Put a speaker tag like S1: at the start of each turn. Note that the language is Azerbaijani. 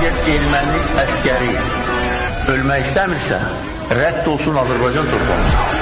S1: Əgər erməni əskəri ölmək istəmirsə, rədd olsun Azərbaycan torpağına.